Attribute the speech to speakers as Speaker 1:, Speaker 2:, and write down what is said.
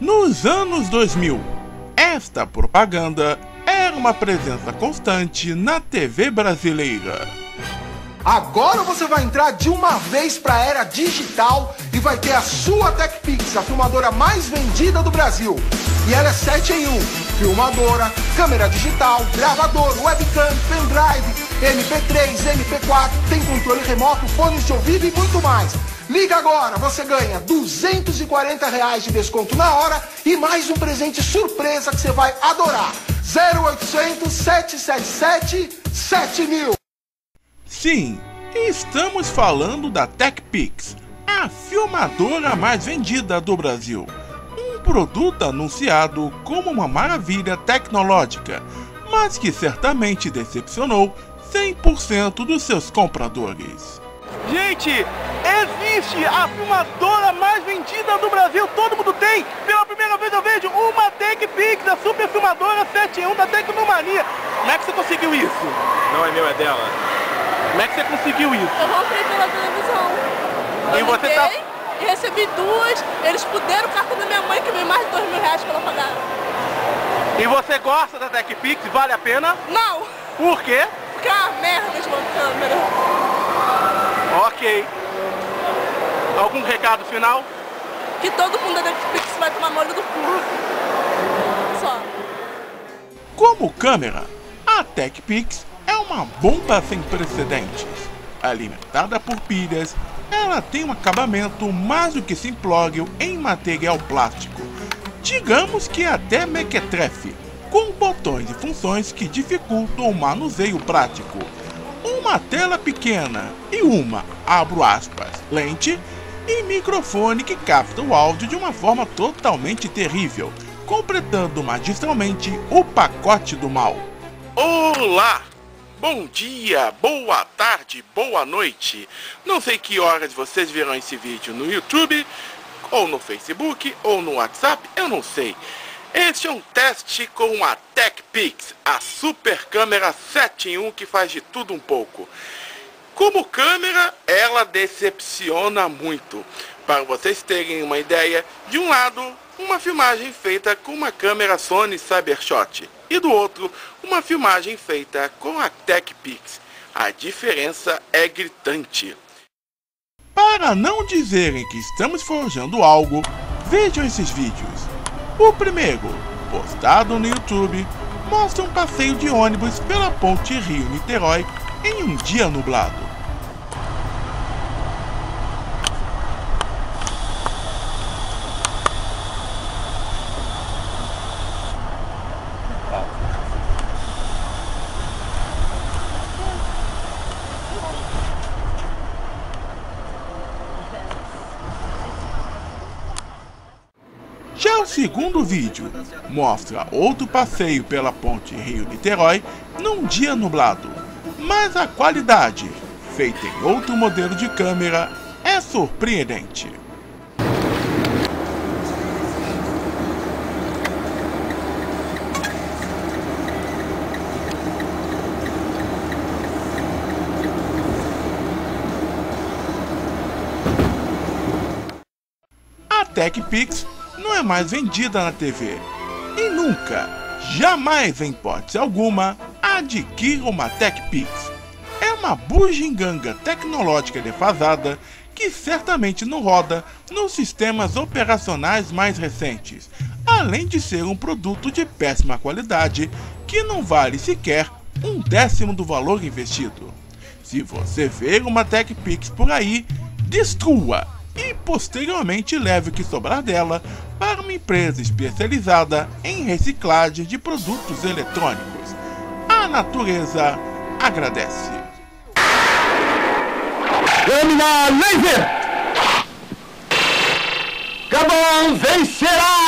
Speaker 1: Nos anos 2000, esta propaganda era uma presença constante na TV brasileira.
Speaker 2: Agora você vai entrar de uma vez para a era digital e vai ter a sua TechPix, a filmadora mais vendida do Brasil. E ela é 7 em 1. Filmadora, câmera digital, gravador, webcam, pendrive, MP3, MP4, tem controle remoto, fones de ouvido e muito mais. Liga agora, você ganha 240 reais de desconto na hora e mais um presente surpresa que você vai adorar. 0800 777 7000.
Speaker 1: Sim, estamos falando da TechPix, a filmadora mais vendida do Brasil. Produto anunciado como uma maravilha tecnológica, mas que certamente decepcionou 100% dos seus compradores.
Speaker 3: Gente, existe a filmadora mais vendida do Brasil, todo mundo tem. Pela primeira vez eu vejo uma TechPix, a super filmadora 71 da Tecnomania. Como é que você conseguiu isso?
Speaker 4: Não é meu, é dela.
Speaker 3: Como é que você conseguiu isso?
Speaker 5: Eu comprei pela televisão. Eu
Speaker 3: E você tá-
Speaker 5: E recebi duas. Eles puderam o cartão da minha mãe, que veio mais de dois mil reais pra ela pagar.
Speaker 3: E você gosta da TechPix? Vale a pena?
Speaker 5: Não!
Speaker 3: Por quê?
Speaker 5: Porque é uma merda de uma câmera.
Speaker 3: Ok. Algum recado final?
Speaker 5: Que todo mundo da Netflix vai tomar molho do cu. Só.
Speaker 1: Como câmera, a TechPix é uma bomba sem precedentes. Alimentada por pilhas, ela tem um acabamento mais do que simplório em material plástico. Digamos que até mequetrefe, com botões e funções que dificultam o manuseio prático. Uma tela pequena e uma, abro aspas, lente e microfone que capta o áudio de uma forma totalmente terrível, completando magistralmente o pacote do mal.
Speaker 6: Olá! Bom dia, boa tarde, boa noite. Não sei que horas vocês verão esse vídeo no YouTube, ou no Facebook, ou no WhatsApp, eu não sei. Este é um teste com a TechPix, a super câmera 7 em 1 que faz de tudo um pouco. Como câmera, ela decepciona muito. Para vocês terem uma ideia, de um lado, uma filmagem feita com uma câmera Sony Cybershot e do outro, uma filmagem feita com a TechPix. A diferença é gritante.
Speaker 1: Para não dizerem que estamos forjando algo, vejam esses vídeos. O primeiro, postado no YouTube, mostra um passeio de ônibus pela ponte Rio-Niterói em um dia nublado. Já o segundo vídeo mostra outro passeio pela ponte Rio-Niterói num dia nublado, mas a qualidade, feita em outro modelo de câmera, é surpreendente. TechPix não é mais vendida na TV. E nunca, jamais em hipótese alguma, adquira uma TechPix. É uma bugiganga tecnológica defasada que certamente não roda nos sistemas operacionais mais recentes, além de ser um produto de péssima qualidade que não vale sequer um décimo do valor investido. Se você ver uma TechPix por aí, destrua posteriormente leve o que sobrar dela para uma empresa especializada em reciclagem de produtos eletrônicos. A natureza agradece.
Speaker 3: Lâmina laser! Gabão vencerá!